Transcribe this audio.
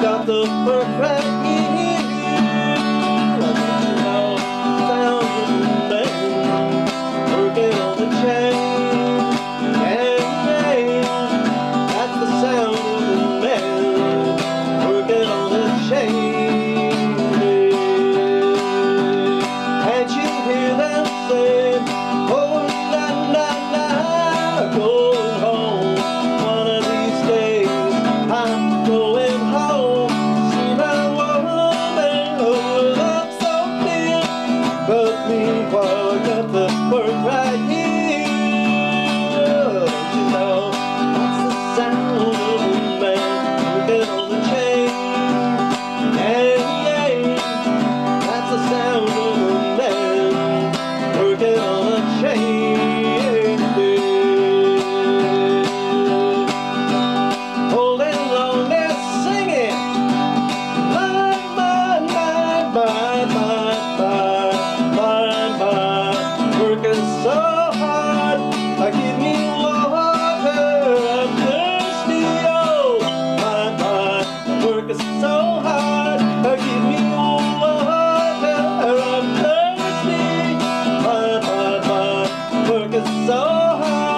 got the perfect Hey. Oh.